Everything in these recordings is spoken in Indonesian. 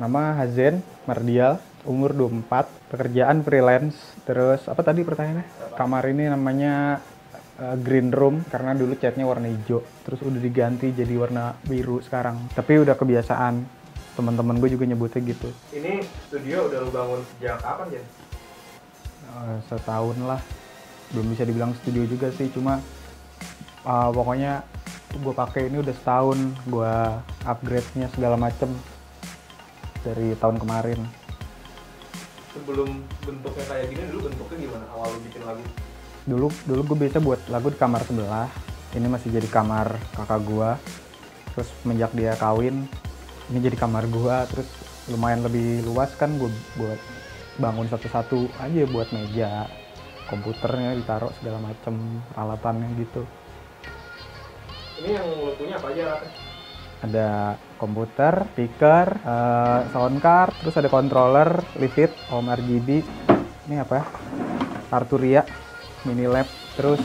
Nama Hazen Mardial, umur 24, pekerjaan freelance. Terus apa tadi pertanyaannya? Kamar ini namanya uh, green room karena dulu catnya warna hijau. Terus udah diganti jadi warna biru sekarang. Tapi udah kebiasaan. Teman-teman gue juga nyebutnya gitu. Ini studio udah lu bangun sejak kapan, Jen? Uh, setahun lah. Belum bisa dibilang studio juga sih, cuma uh, pokoknya gue pakai ini udah setahun. Gue upgrade-nya segala macem dari tahun kemarin. Sebelum bentuknya kayak gini, dulu bentuknya gimana awal lu bikin lagu? Dulu dulu gue biasa buat lagu di kamar sebelah. Ini masih jadi kamar kakak gue. Terus semenjak dia kawin, ini jadi kamar gue. Terus lumayan lebih luas kan gue buat bangun satu-satu aja buat meja, komputernya ditaruh segala macem peralatannya gitu. Ini yang lu punya apa aja? Ada komputer, speaker, uh, sound card, terus ada controller, Livit, Home RGB, ini apa? Arturia, mini lab, terus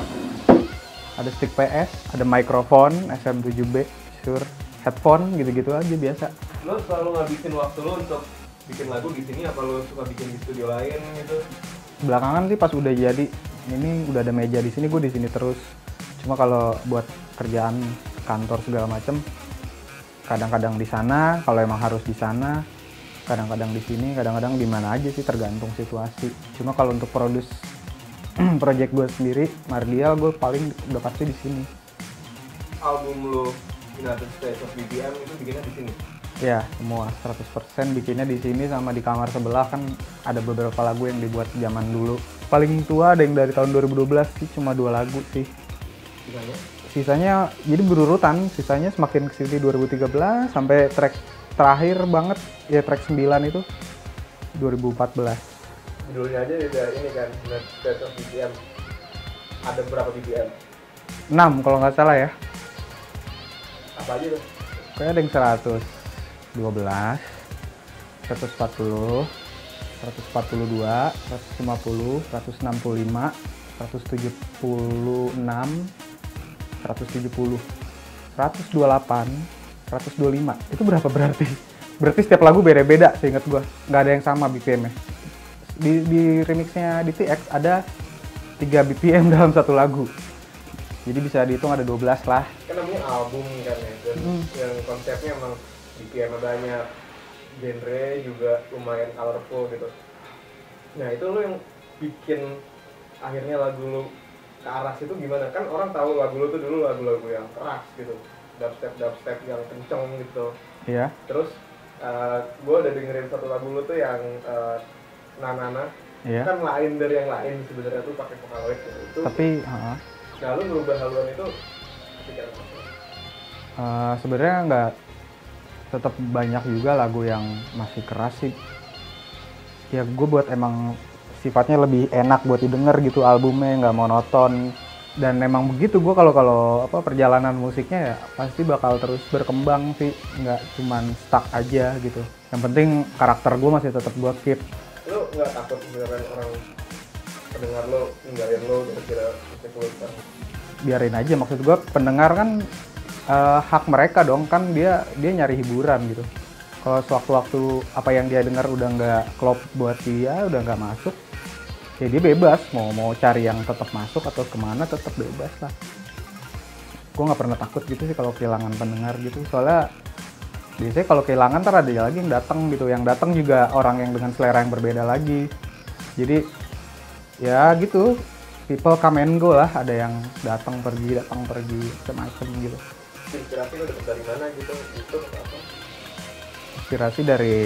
ada stick PS, ada mikrofon SM7B, Shure, headphone gitu-gitu aja biasa. Lu selalu ngabisin waktu lu untuk bikin lagu di sini apa lu suka bikin di studio lain gitu? Belakangan sih pas udah jadi, ini udah ada meja di sini, gue di sini terus. Cuma kalau buat kerjaan kantor segala macem, kadang-kadang di sana kalau emang harus di sana kadang-kadang di sini kadang-kadang di mana aja sih tergantung situasi cuma kalau untuk produce project gue sendiri Mardial gue paling udah pasti di sini Album lu United States of BBM itu bikinnya di sini? ya semua 100% bikinnya di sini sama di kamar sebelah kan ada beberapa lagu yang dibuat zaman dulu paling tua ada yang dari tahun 2012 sih cuma dua lagu sih Gimana? Sisanya jadi berurutan. Sisanya semakin ke sini 2013 sampai track terakhir banget. Ya track 9 itu. 2014 Judulnya aja udah ini kan States of BBM Ada berapa BBM? 6 kalau nggak salah ya. Apa aja tuh? kayaknya ada yang 112 140 142 150 165 176 170 128 125 itu berapa berarti? Berarti setiap lagu beda-beda seingat gua. Nggak ada yang sama BPM-nya di, di remixnya DTX ada 3 BPM dalam satu lagu. Jadi bisa dihitung ada 12 lah. Kan namanya album kan ya. Dan Hmm. yang konsepnya emang BPM banyak. Genre juga lumayan colorful gitu. Nah itu lu yang bikin akhirnya lagu lu ke arah situ gimana? Kan orang tahu lagu lu tuh dulu lagu-lagu yang keras gitu. Dubstep-dubstep yang kenceng gitu. Ya Terus gue udah dengerin satu lagu lu tuh yang eh, Nanana. Ya kan lain dari yang lain sebenarnya tuh pakai Vocaloid gitu. itu tapi uh, nah lu merubah haluan itu uh, sebenarnya nggak tetap banyak juga lagu yang masih keras sih. Ya gue buat emang sifatnya lebih enak buat didengar gitu albumnya nggak monoton. Dan emang begitu gue kalau kalau apa perjalanan musiknya ya pasti bakal terus berkembang sih nggak cuman stuck aja gitu. Yang penting karakter gue masih tetap gue keep. Lu nggak takut beneran orang pendengar lu ninggalin lu kira-kira musik lu ntar? biarin aja maksud gue pendengar kan eh, hak mereka dong kan dia dia nyari hiburan gitu. Kalau sewaktu-waktu apa yang dia dengar udah nggak klop buat dia udah nggak masuk ya dia bebas. Mau mau cari yang tetap masuk atau ke mana tetap bebas lah. Gue nggak pernah takut gitu sih kalau kehilangan pendengar gitu. Soalnya biasanya kalau kehilangan ntar ada lagi yang datang gitu. Yang datang juga orang yang dengan selera yang berbeda lagi. Jadi ya gitu. People come and go lah. Ada yang datang pergi datang pergi macam-macam gitu. Inspirasi dapet dari mana gitu? Itu apa? Inspirasi dari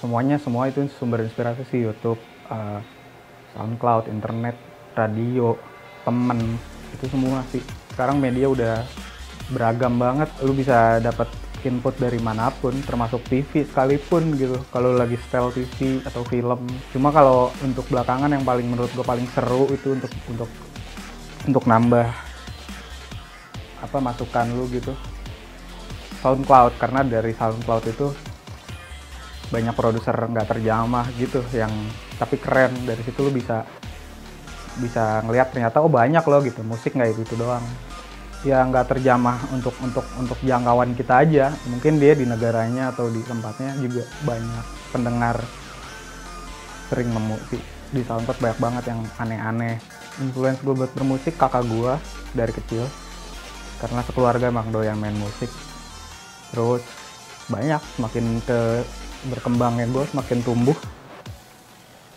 semuanya. Semua itu sumber inspirasi sih YouTube eh, SoundCloud internet radio temen itu semua sih. Sekarang media udah beragam banget. Lu bisa dapat input dari mana pun termasuk TV sekalipun gitu. Kalau lagi setel TV atau film. Cuma kalau untuk belakangan yang paling menurut gue paling seru itu untuk untuk untuk nambah apa masukan lu gitu. SoundCloud karena dari SoundCloud itu banyak produser nggak terjamah gitu yang tapi keren. Dari situ lu bisa bisa ngelihat ternyata oh banyak loh gitu musik nggak itu itu doang. Ya nggak terjamah untuk untuk untuk jangkauan kita aja. Mungkin dia di negaranya atau di tempatnya juga banyak pendengar sering nemu sih. Di SoundCloud banyak banget yang aneh-aneh. Influence gue buat bermusik kakak gue dari kecil. Karena sekeluarga emang doyan main musik. Terus banyak. Semakin ke berkembangnya gue semakin tumbuh.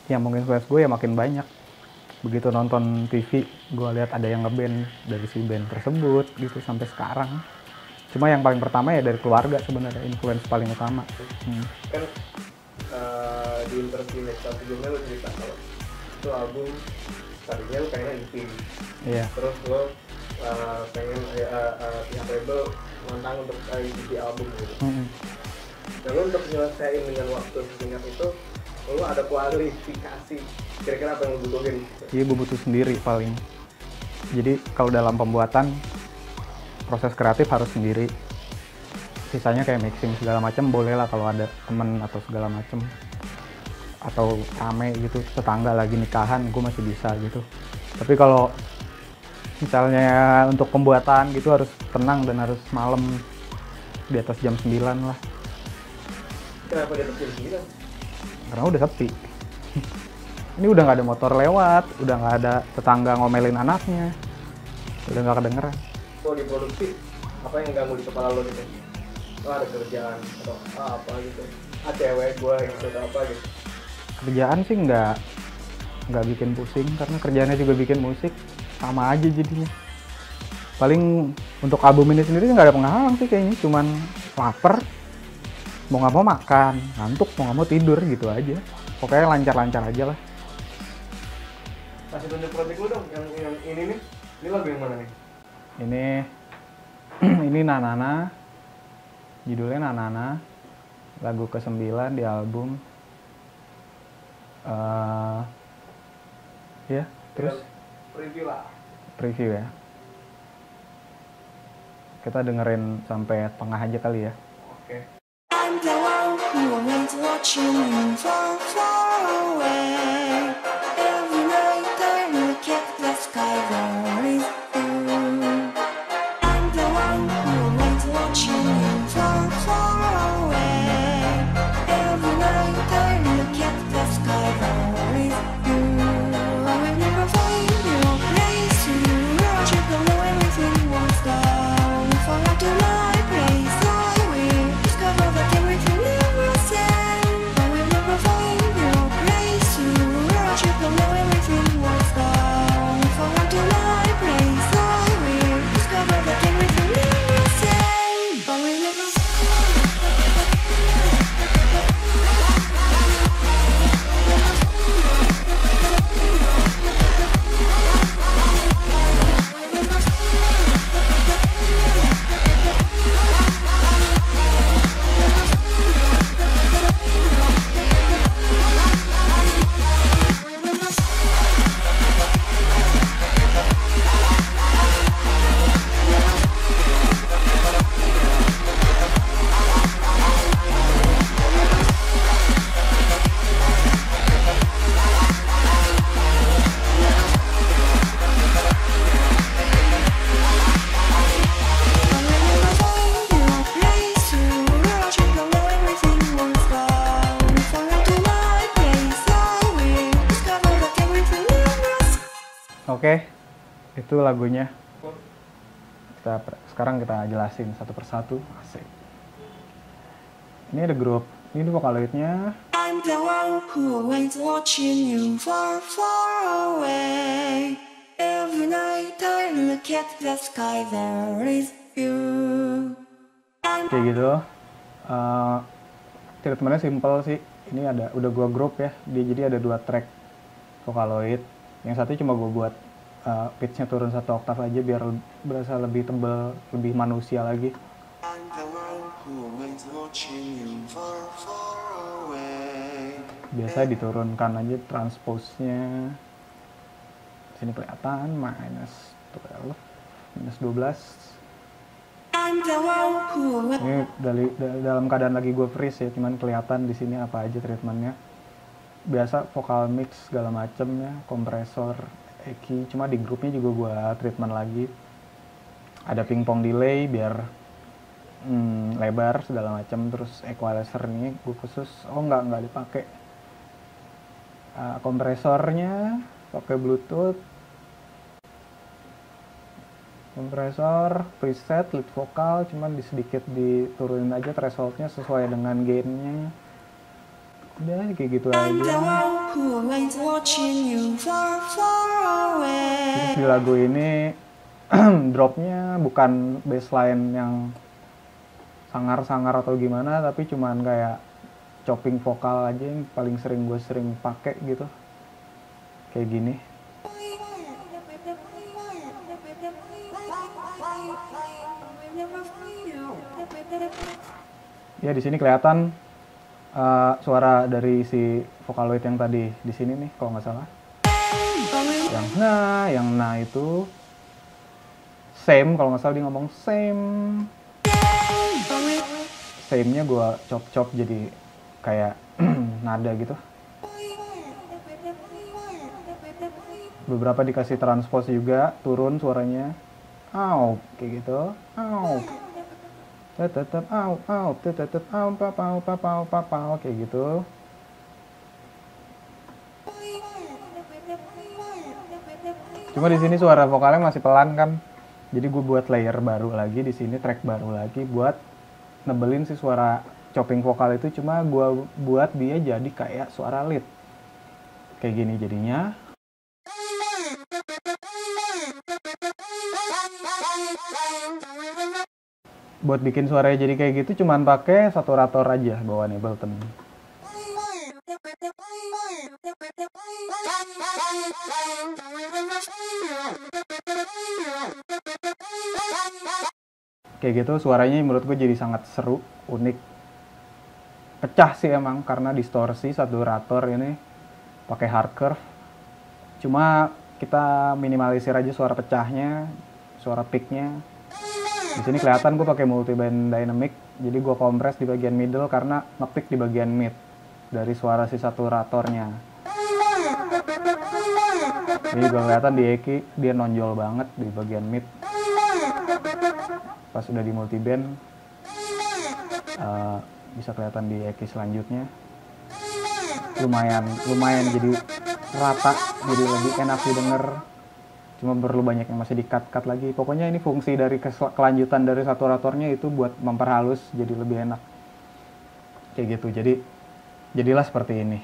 Yang mungkin influence gue ya makin banyak. Begitu nonton TV gue lihat ada yang ngeband dari si band tersebut gitu sampai sekarang. Cuma yang paling pertama ya dari keluarga sebenarnya influence paling utama. Hmm. kan uh, di interview next sebelumnya lo cerita kalau itu album tadinya lo pengen EP iya. Terus lo uh, pengen uh, uh, pihak label nantang untuk uh, EP album gitu. Hmm. Nah lo untuk nyelesain dengan waktu singkat itu lo ada kualifikasi kira-kira apa yang lo butuhin Iya gue butuh sendiri paling. Jadi kalau dalam pembuatan proses kreatif harus sendiri. Sisanya kayak mixing segala macam boleh lah kalau ada temen atau segala macam atau rame gitu tetangga lagi nikahan gue masih bisa gitu. Tapi kalau misalnya untuk pembuatan gitu harus tenang dan harus malam di atas jam 9 lah kenapa dia terpilih gitu karena udah sepi. Ini udah nggak ada motor lewat udah nggak ada tetangga ngomelin anaknya. Udah nggak kedengeran. Kalau di produksi apa yang ganggu di kepala lo gitu? Oh ada kerjaan atau ah, apa gitu? Ah cewek gue yang atau apa gitu? Kerjaan sih nggak nggak bikin pusing karena kerjaannya juga bikin musik. Sama aja jadinya. Paling untuk album ini sendiri nggak ada penghalang sih kayaknya cuman lapar mau nggak mau makan ngantuk mau nggak mau tidur gitu aja. Pokoknya lancar-lancar aja lah. Kasih tunjuk project lu dong yang yang ini nih. Ini lagu yang mana nih? Ini ini Nanana. Judulnya Nanana. Lagu ke-9 di album. Eh ya terus? Review lah. Preview ya. Kita dengerin sampai tengah aja kali ya I'm the one who was watching you from far oke itu lagunya. Kita sekarang kita jelasin satu persatu. Asik. Ini ada grup ini vokaloidnya I'm the one who always watching you far, far away. Every night I look at the sky, there is you. I'm kayak gitu. Eh treatmentnya simple sih. Ini ada udah gua grup ya. Jadi ada dua track vokaloid. Yang satu cuma gua buat eh, pitchnya turun satu oktav aja biar berasa lebih tebel lebih manusia lagi. Biasa diturunkan aja transpose-nya. Sini kelihatan minus 12 minus 12 I'm the one who always ini dari da- dalam keadaan lagi gue freeze ya cuman kelihatan di sini apa aja treatmentnya. Biasa vokal mix segala macem ya kompresor EQ cuma di grupnya juga gue treatment lagi. Ada pingpong delay biar hmm, lebar segala macam. Terus equalizer ini gue khusus oh nggak nggak dipakai. Uh, kompresornya pakai bluetooth. Kompresor preset lead vokal cuman di sedikit diturunin aja thresholdnya sesuai dengan gainnya udah kayak gitu aja. terus di lagu ini dropnya bukan bassline yang sangar-sangar atau gimana tapi cuman kayak chopping vokal aja yang paling sering gue sering pakai gitu. Kayak gini. Ya di sini kelihatan uh, suara dari si Vocaloid yang tadi di sini nih kalau nggak salah. Yang nah yang nah itu. Same kalau nggak salah dia ngomong same. Same nya gue chop chop jadi kayak nada gitu. Beberapa dikasih transpose juga turun suaranya. Au kayak gitu. Au tetep au au tetep au papau papau papau kayak gitu. Cuma di sini suara vokalnya masih pelan kan. Jadi gue buat layer baru lagi di sini track baru lagi buat nebelin si suara chopping vokal itu. Cuma gue buat dia jadi kayak suara lead. Kayak gini jadinya buat bikin suaranya jadi kayak gitu cuman pakai saturator aja bawaan Ableton kayak gitu suaranya menurut gue jadi sangat seru unik. Pecah sih emang karena distorsi saturator ini pakai hard curve. Cuma kita minimalisir aja suara pecahnya suara peaknya di sini kelihatan gue pakai multiband dynamic. Jadi gue kompres di bagian middle karena ngepick di bagian mid dari suara si saturatornya. Jadi gue kelihatan di Eki dia nonjol banget di bagian mid. Pas udah di multiband uh, bisa kelihatan di Eki selanjutnya. Lumayan lumayan jadi rata jadi lebih enak didengar cuma perlu banyak yang masih di cut cut lagi. Pokoknya ini fungsi dari kelanjutan dari saturatornya itu buat memperhalus jadi lebih enak. Kayak gitu. Jadi jadilah seperti ini.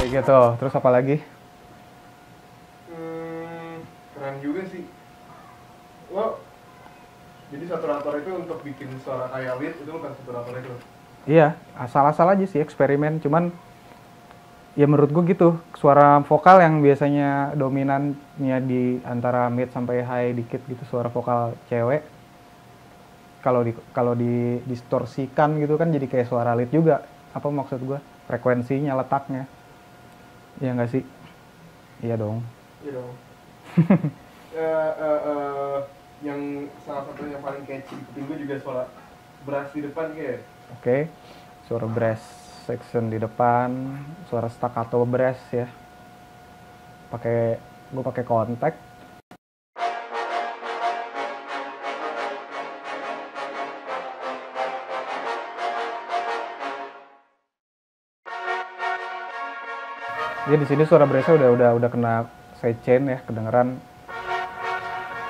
Kayak gitu. Terus apa lagi keren juga sih. Lo jadi saturator itu untuk bikin suara kayak lead itu bukan saturator itu. Iya, asal-asal aja sih eksperimen. Cuman ya menurut gue gitu, suara vokal yang biasanya dominannya di antara mid sampai high dikit gitu suara vokal cewek. Kalau di kalau di distorsikan gitu kan jadi kayak suara lead juga. Apa maksud gue? Frekuensinya, letaknya. Iya nggak sih? Iya dong. Iya dong. Eh, eh, eh, yang salah satu yang paling catchy di kuping gue juga suara brass di depan kayak. Oke. Suara brass section di depan, suara staccato brass ya. Pakai gue pakai kontak. Ya di sini suara brassnya udah udah udah kena sidechain ya, kedengeran.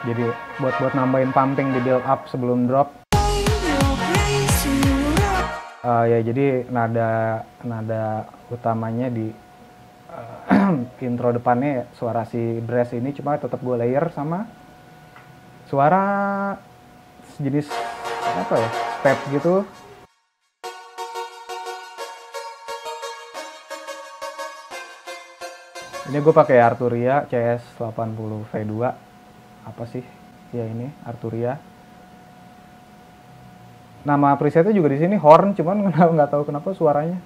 Jadi buat buat nambahin pumping di build up sebelum drop. Eh, ya jadi nada nada utamanya di eh, intro depannya ya, suara si brass ini cuma tetap gue layer sama suara sejenis apa ya step gitu. Ini gue pakai Arturia CS 80 V2 apa sih? Ya ini Arturia. Nama presetnya juga di sini horn cuman nggak nggak tahu kenapa suaranya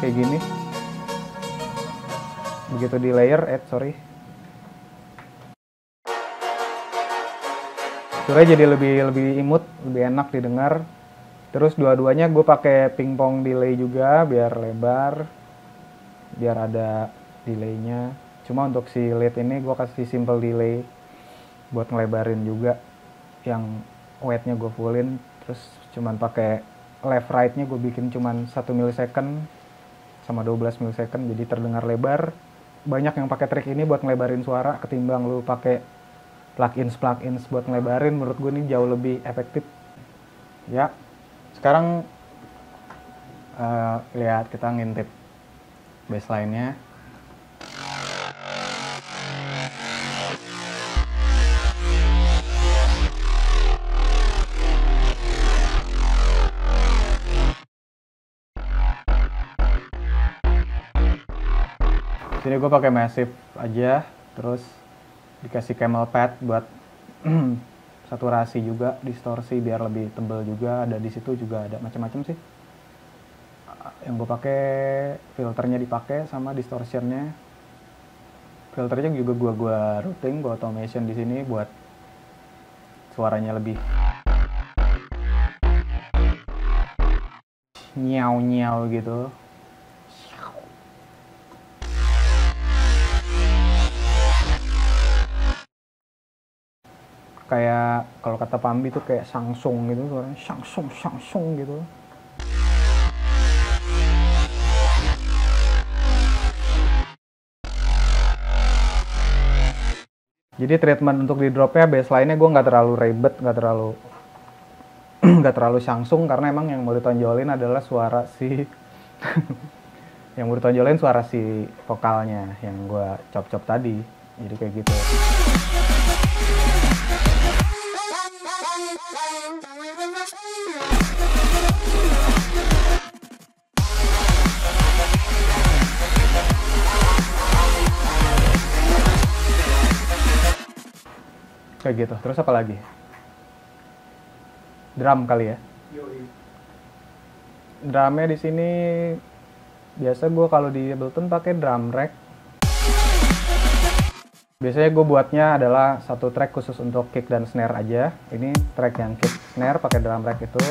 kayak gini. Begitu di layer eh sorry. Teksturnya jadi lebih lebih imut lebih enak didengar. Terus dua-duanya gue pakai pingpong delay juga biar lebar biar ada delaynya cuma untuk si lead ini gue kasih simple delay buat ngelebarin juga yang weightnya gue fullin. Terus cuman pakai left rightnya gue bikin cuman 1 milisecond sama 12 milisecond jadi terdengar lebar. Banyak yang pakai trik ini buat ngelebarin suara ketimbang lu pakai plugins plugins buat ngelebarin. Menurut gue ini jauh lebih efektif. Ya sekarang eh, lihat kita ngintip baseline-nya sini gue pakai massive aja terus dikasih camel pad buat saturasi juga distorsi biar lebih tebal juga. Ada di situ juga ada macam-macam sih. Yang gue pakai filternya dipakai sama distortionnya filternya juga gua gua routing gua automation di sini buat suaranya lebih nyau nyau gitu kayak kalau kata Pambi tuh kayak sangsung gitu suaranya sangsung sangsung gitu. Jadi treatment untuk di dropnya baseline-nya gue nggak terlalu ribet nggak terlalu nggak terlalu sangsung karena emang yang mau ditonjolin adalah suara si yang mau ditonjolin suara si vokalnya yang gue cop-cop tadi. Jadi kayak gitu kayak gitu. Terus apa lagi? Drum kali ya? Drumnya di sini biasa gue kalau di Ableton pakai drum rack. Biasanya gue buatnya adalah satu track khusus untuk kick dan snare aja. Ini track yang kick snare pakai drum rack itu.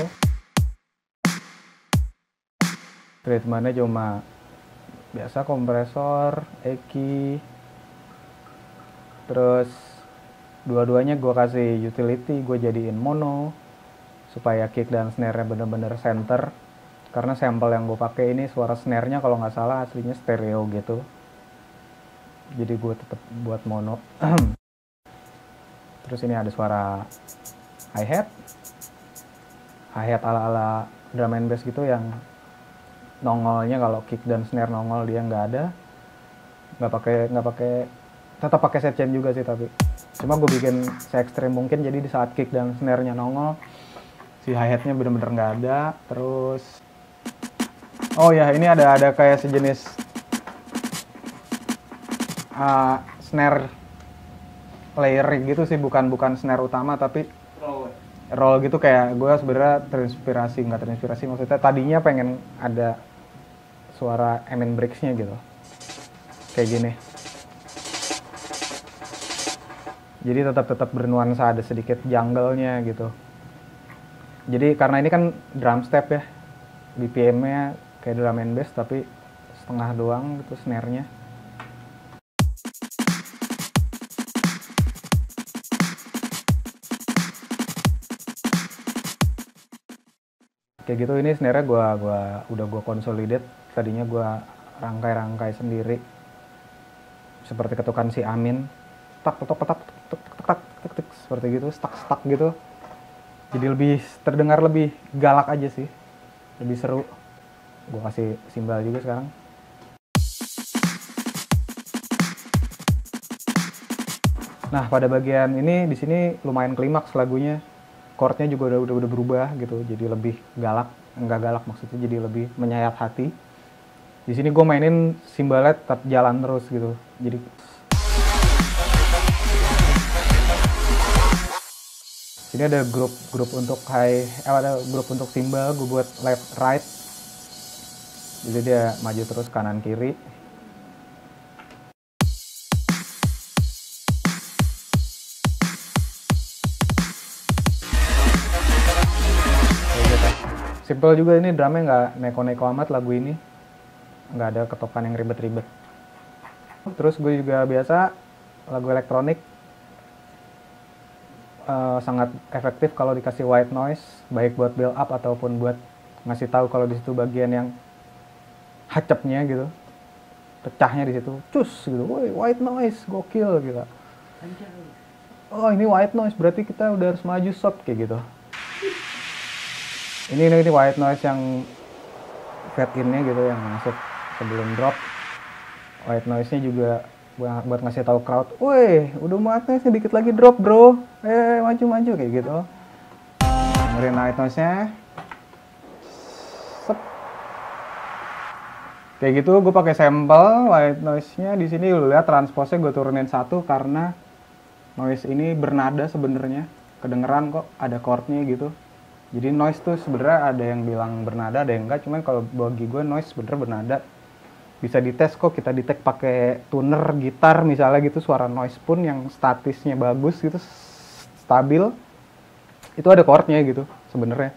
Treatmentnya cuma biasa kompresor, EQ, terus dua-duanya gue kasih utility gue jadiin mono supaya kick dan snare-nya bener-bener center. Karena sampel yang gue pakai ini suara snare-nya kalau nggak salah aslinya stereo gitu. Jadi gue tetap buat mono. Terus ini ada suara hi hat hi hat ala ala drum and bass gitu yang nongolnya kalau kick dan snare nongol dia nggak ada. Nggak pakai nggak pakai tetap pakai set chain juga sih tapi. Cuma gue bikin se ekstrim mungkin jadi di saat kick dan snare-nya nongol si hi hat-nya bener-bener nggak ada. Terus oh ya ini ada ada kayak sejenis uh, snare layer gitu sih bukan bukan snare utama tapi Roll gitu kayak gue sebenarnya terinspirasi nggak terinspirasi maksudnya tadinya pengen ada suara Emin breaks-nya gitu. Kayak gini. Jadi tetap tetap bernuansa ada sedikit jungle-nya gitu. Jadi karena ini kan drum step ya BPM-nya kayak drum and bass tapi setengah doang gitu snare-nya kayak gitu. Ini sebenarnya gue gua udah gue konsolidet. tadinya gue rangkai-rangkai sendiri. Seperti ketukan si Amin. Tak ketok petak tek tek tek tek seperti gitu. Stuck stuck gitu. Jadi lebih terdengar lebih galak aja sih. Lebih seru. Gue kasih simbal juga sekarang. Nah pada bagian ini di sini lumayan klimaks lagunya chordnya juga udah, udah udah berubah gitu. Jadi lebih galak enggak galak maksudnya jadi lebih menyayat hati. Di sini gue mainin simbalnya tetap jalan terus gitu. Jadi sini ada grup grup untuk high eh, ada grup untuk simbal gue buat left right. Jadi dia maju terus kanan kiri simple juga ini drumnya nggak neko-neko amat lagu ini. Nggak ada ketokan yang ribet-ribet. Terus gue juga biasa lagu elektronik eh, sangat efektif kalau dikasih white noise baik buat build up ataupun buat ngasih tahu kalau di situ bagian yang hacepnya gitu. Pecahnya di situ cus gitu. Woi white noise gokil gitu oh ini white noise berarti kita udah harus maju sob kayak gitu ini ini, ini white noise yang fade innya gitu yang masuk sebelum drop. White noise nya juga buat, buat ngasih tahu crowd woi udah white noise nya dikit lagi drop bro. Eh maju maju kayak gitu. Dengerin white noise nya Sep. kayak gitu gue pakai sampel white noise nya di sini. Lu lihat transpose gue turunin satu karena noise ini bernada sebenarnya. Kedengeran kok ada chordnya gitu jadi noise tuh sebenarnya ada yang bilang bernada ada yang enggak. Cuman kalau bagi gue noise sebenarnya bernada. Bisa dites kok kita detect pakai tuner gitar misalnya gitu suara noise pun yang statisnya bagus gitu stabil itu ada chordnya gitu sebenarnya.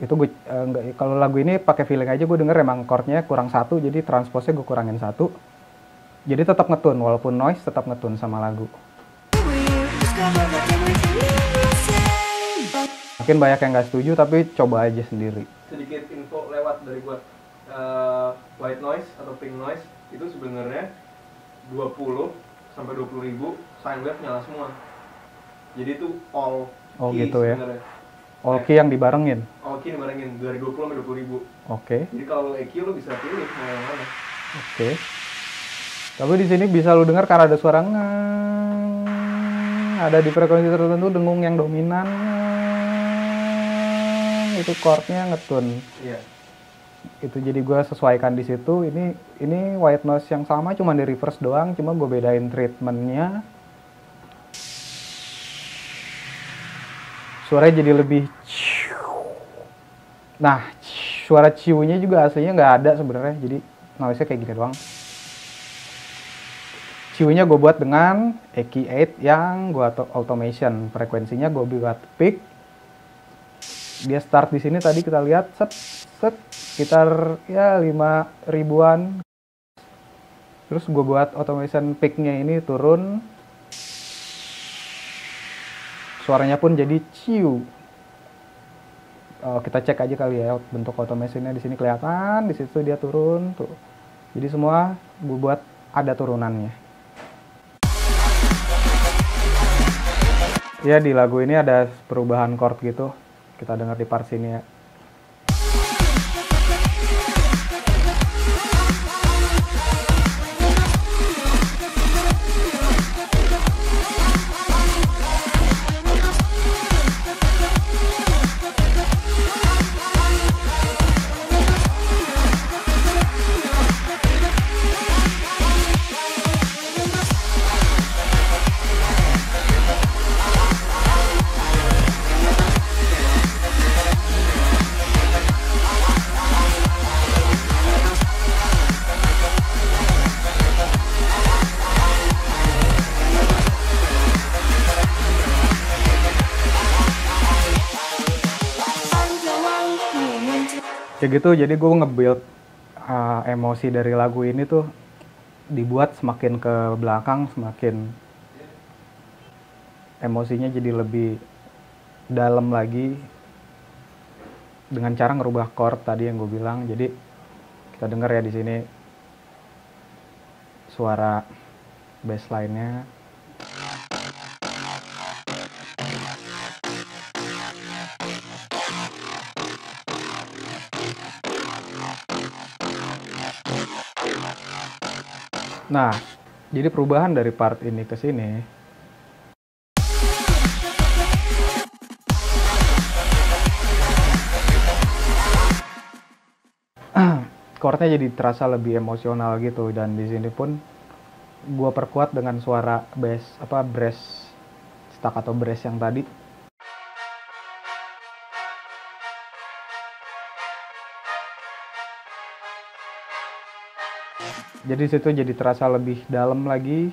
Itu gue eh, enggak kalau lagu ini pakai feeling aja gue denger emang chordnya kurang satu jadi transpose gue kurangin satu. Jadi tetap ngetun walaupun noise tetap ngetun sama lagu mungkin banyak yang nggak setuju tapi coba aja sendiri sedikit info lewat dari gua Eh, white noise atau pink noise itu sebenarnya 20 sampai 20 ribu sine wave nyala semua jadi itu all Oh, key gitu ya. sebenarnya. all key yang dibarengin all key dibarengin dari 20 sampai 20 ribu oke jadi kalau EQ lu bisa pilih mau yang mana Oke. Tapi di sini bisa lu dengar karena ada suara ngang, ada di frekuensi tertentu dengung yang dominan. Itu chordnya ngetun. iya Itu jadi gua sesuaikan di situ. Ini ini white noise yang sama cuma di reverse doang, cuma gue bedain treatmentnya. Suaranya jadi lebih Nah, suara ciunya juga aslinya nggak ada sebenarnya. Jadi noise-nya kayak gini doang. Ciunya gue buat dengan EQ8 yang gue auto automation. Frekuensinya gue buat peak. Dia start di sini tadi kita lihat set set sekitar ya 5 ribuan. Terus gue buat automation peaknya ini turun. Suaranya pun jadi ciu. Oh, kita cek aja kali ya bentuk automationnya di sini kelihatan, di situ dia turun tuh. Jadi semua gue buat ada turunannya. Ya di lagu ini ada perubahan chord gitu. Kita dengar di part Ya gitu, jadi gue nge-build uh, emosi dari lagu ini tuh dibuat semakin ke belakang, semakin emosinya jadi lebih dalam lagi dengan cara ngerubah chord tadi yang gue bilang. Jadi kita dengar ya di sini suara bassline-nya. Nah, jadi perubahan dari part ini ke sini chordnya jadi terasa lebih emosional gitu. Dan di sini pun gua perkuat dengan suara bass apa brass staccato brass yang tadi jadi situ jadi terasa lebih dalam lagi.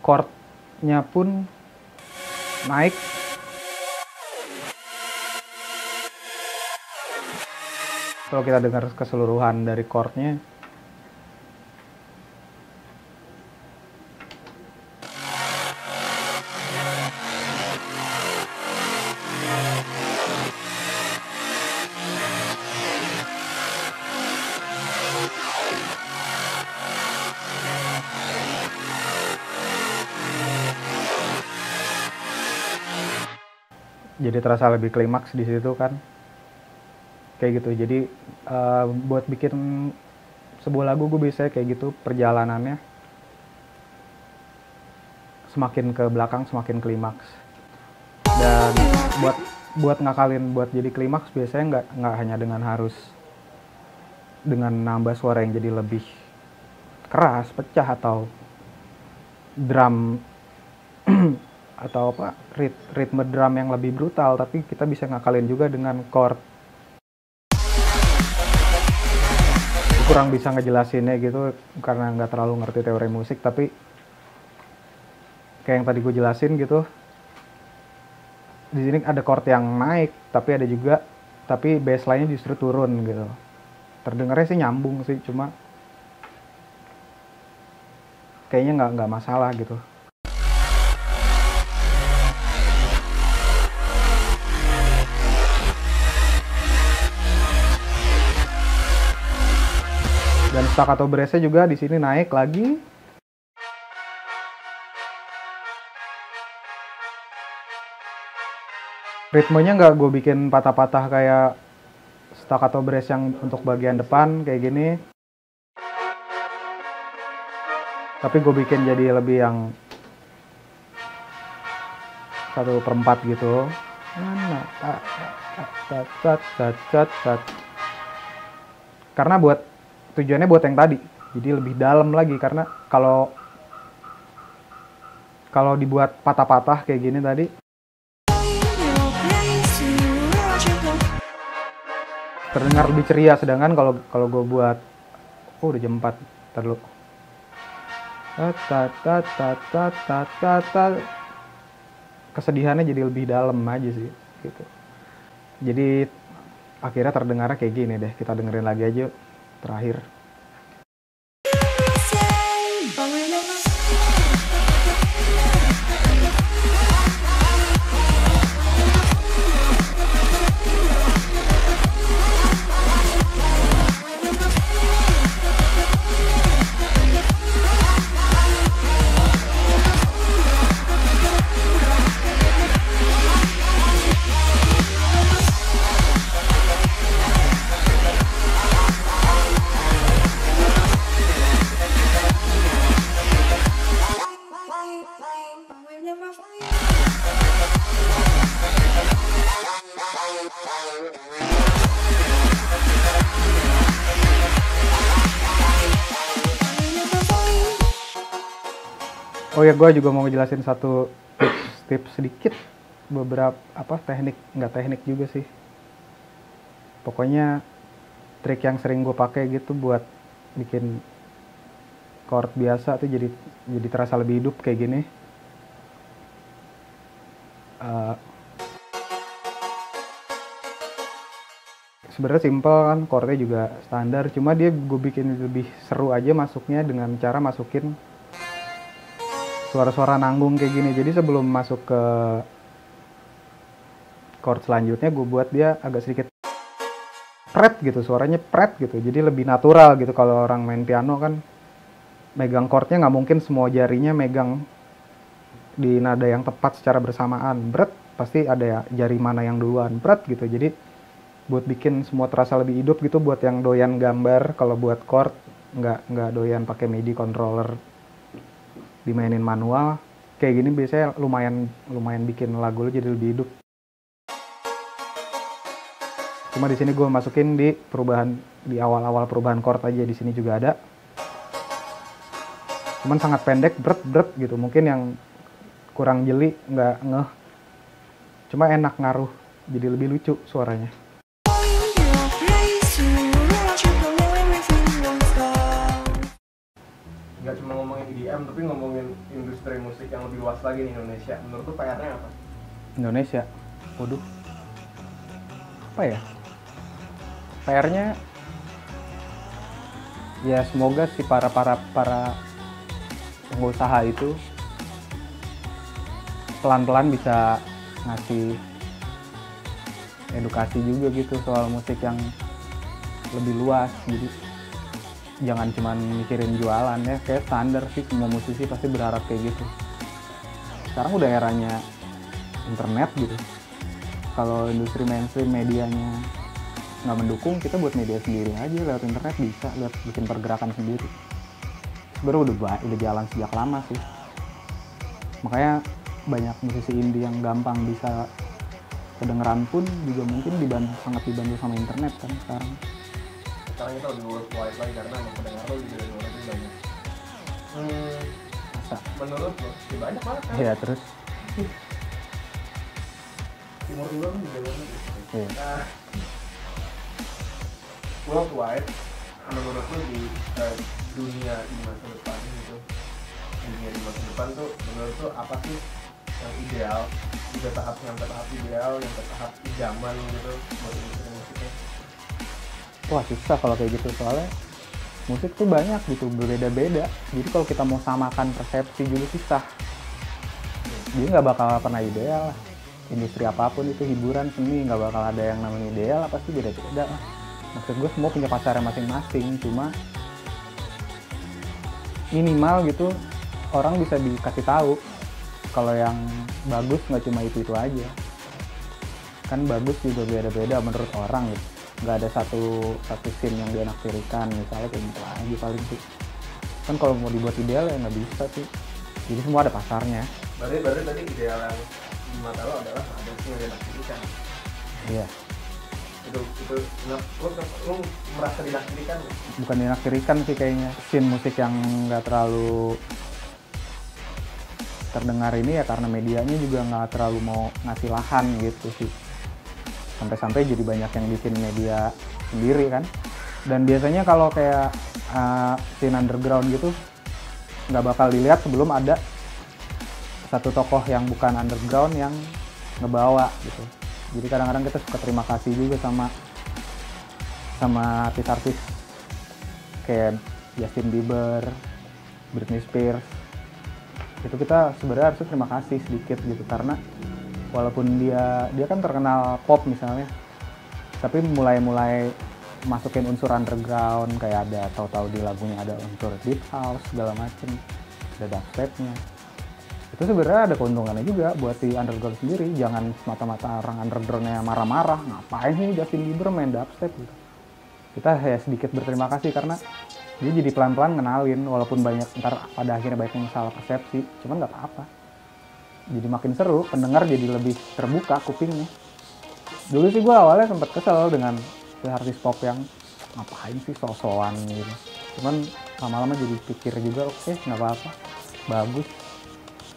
Chordnya pun naik. Kalau kita dengar keseluruhan dari chordnya jadi terasa lebih klimaks di situ kan. Kayak gitu. Jadi eh, buat bikin sebuah lagu gue biasanya kayak gitu perjalanannya. Semakin ke belakang semakin klimaks. Dan buat buat ngakalin buat jadi klimaks biasanya nggak nggak hanya dengan harus dengan nambah suara yang jadi lebih keras pecah atau drum atau apa rit- ritme drum yang lebih brutal tapi kita bisa ngakalin juga dengan chord. Kurang bisa ngejelasinnya gitu karena nggak terlalu ngerti teori musik tapi kayak yang tadi gue jelasin gitu di sini ada chord yang naik tapi ada juga tapi bassline-nya justru turun gitu. Terdengarnya sih nyambung sih cuma kayaknya nggak nggak masalah gitu staccato brass juga di sini naik lagi. Ritmenya nggak gue bikin patah-patah kayak staccato brass yang untuk bagian depan kayak gini. Tapi gue bikin jadi lebih yang satu perempat gitu. Karena buat tujuannya buat yang tadi. Jadi lebih dalam lagi karena kalau kalau dibuat patah-patah kayak gini tadi. Terdengar lebih ceria sedangkan kalau kalau gue buat oh udah jam 4 terlalu ta ta ta kesedihannya jadi lebih dalam aja sih gitu. Jadi akhirnya terdengar kayak gini deh kita dengerin lagi aja terakhir Oh ya, gue juga mau ngejelasin satu tips, tips sedikit beberapa apa teknik nggak teknik juga sih. Pokoknya trik yang sering gue pakai gitu buat bikin chord biasa tuh jadi jadi terasa lebih hidup kayak gini. Eh, Sebenarnya simpel kan, chordnya juga standar. Cuma dia gue bikin lebih seru aja masuknya dengan cara masukin suara-suara nanggung kayak gini. Jadi sebelum masuk ke chord selanjutnya gue buat dia agak sedikit pret gitu, suaranya pret gitu. Jadi lebih natural gitu kalau orang main piano kan megang chordnya nggak mungkin semua jarinya megang di nada yang tepat secara bersamaan. Bret pasti ada ya jari mana yang duluan bret gitu. Jadi buat bikin semua terasa lebih hidup gitu buat yang doyan gambar kalau buat chord nggak nggak doyan pakai MIDI controller dimainin manual kayak gini biasanya lumayan lumayan bikin lagu lu jadi lebih hidup. Cuma di sini gue masukin di perubahan di awal-awal perubahan chord aja di sini juga ada. Cuman sangat pendek bret bret gitu. Mungkin yang kurang jeli nggak ngeh. Cuma enak ngaruh jadi lebih lucu suaranya nggak cuma ngomongin EDM tapi ngomongin industri musik yang lebih luas lagi di Indonesia. Menurut lu PR-nya apa? Indonesia? Waduh. Apa ya? PR-nya ya semoga si para para para pengusaha itu pelan-pelan bisa ngasih edukasi juga gitu soal musik yang lebih luas. Jadi jangan cuma mikirin jualan ya kayak standar sih semua musisi pasti berharap kayak gitu. Sekarang udah eranya internet gitu. Kalau industri mainstream medianya nggak mendukung kita buat media sendiri aja lewat internet bisa lewat bikin pergerakan sendiri. Sebenarnya udah ba- udah jalan sejak lama sih. Makanya banyak musisi indie yang gampang bisa kedengeran pun juga mungkin dibantu sangat dibantu sama internet kan sekarang sekarang kita lebih worldwide lagi karena emang pendengar lo juga dari luar banyak hmm, menurut lo ya banyak banget kan? Ya terus? Timur juga kan juga banyak. Ya. nah worldwide menurut lo di eh, dunia di masa depan gitu dunia di masa depan tuh menurut lo apa sih yang ideal? Juga tahap yang ke tahap ideal yang ke tahap idaman gitu buat industri musiknya wah susah kalau kayak gitu. Soalnya musik tuh banyak gitu berbeda-beda. Jadi kalau kita mau samakan persepsi juga susah. Jadi nggak bakal pernah ideal lah. Industri apa pun itu hiburan seni nggak bakal ada yang namanya ideal lah pasti beda-beda lah. Maksud gue semua punya pasarnya masing-masing cuma minimal gitu orang bisa dikasih tahu kalau yang bagus nggak cuma itu itu aja. Kan bagus juga beda-beda menurut orang gitu nggak ada satu satu scene yang dienaktirikan misalnya kayak gitu aja paling sih. Kan kalau mau dibuat ideal ya nggak bisa sih. Jadi semua ada pasarnya. Berarti berarti tadi ideal yang di mata lo adalah ada sih yang dinaktikan iya. Itu itu nah, lo lo merasa dinaktikan nggak? bukan dienaktirikan sih kayaknya. Scene musik yang nggak terlalu terdengar ini ya karena medianya juga nggak terlalu mau ngasih lahan gitu sih sampai-sampai jadi banyak yang bikin media sendiri kan? Dan biasanya kalau kayak uh, scene underground gitu nggak bakal dilihat sebelum ada satu tokoh yang bukan underground yang ngebawa gitu. Jadi kadang-kadang kita suka terima kasih juga sama sama artis-artis kayak Justin Bieber, Britney Spears. Itu kita sebenarnya harus terima kasih sedikit gitu karena walaupun dia dia kan terkenal pop misalnya tapi mulai-mulai masukin unsur underground kayak ada tahu-tahu di lagunya ada unsur deep house segala macem ada dubstepnya. Itu sebenarnya ada keuntungannya juga buat si underground sendiri jangan semata-mata orang undergroundnya marah-marah ngapain sih Justin Bieber main dubstep gitu. Kita ya sedikit berterima kasih karena dia jadi pelan-pelan ngenalin walaupun banyak ntar pada akhirnya banyak yang salah persepsi cuman nggak apa-apa jadi makin seru pendengar jadi lebih terbuka kupingnya. Dulu sih gue awalnya sempat kesel dengan artis pop yang ngapain sih sosokan gitu? Cuman lama-lama jadi pikir juga oke nggak apa-apa bagus.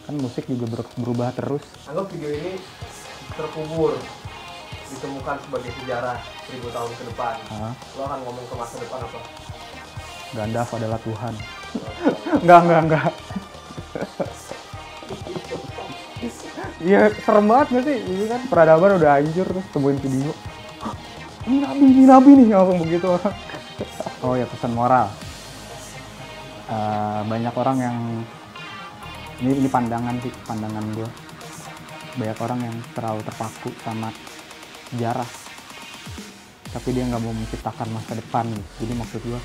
Kan musik juga ber- berubah terus. Anggap video ini terkubur ditemukan sebagai sejarah seribu tahun ke depan. Ah, lo akan ngomong ke masa depan apa? Gandalf adalah Tuhan. Enggak enggak enggak Iya serem banget gak sih? Ini kan peradaban udah hancur terus temuin video. Ini nabi, ini nabi nih langsung begitu orang. Oh ya pesan moral. Eh, banyak orang yang ini, ini pandangan sih pandangan gue. Banyak orang yang terlalu terpaku sama sejarah. Tapi dia nggak mau menciptakan masa depan. Jadi maksud gue,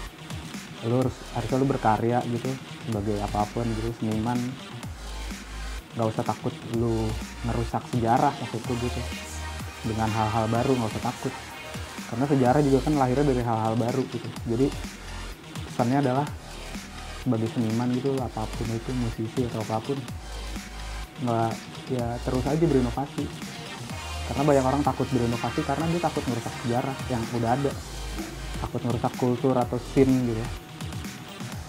lu harus harusnya lu berkarya gitu sebagai apa pun gitu seniman nggak usah takut lu ngerusak sejarah maksudku gitu. Dengan hal-hal baru nggak usah takut. Karena sejarah juga kan lahirnya dari hal-hal baru gitu. Jadi pesannya adalah sebagai seniman gitu apa pun itu musisi atau apa pun nggak ya terus aja berinovasi. Karena banyak orang takut berinovasi karena dia takut merusak sejarah yang udah ada. Takut merusak kultur atau scene gitu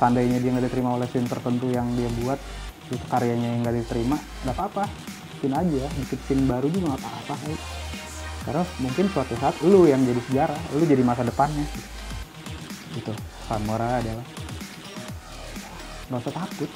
seandainya dia nggak diterima oleh scene tertentu yang dia buat itu karyanya yang nggak diterima nggak apa-apa. Bikin aja bikin scene baru juga nggak apa-apa karena mungkin suatu saat lu yang jadi sejarah lu jadi masa depannya. Gitu. Pesan moral adalah. Nggak usah takut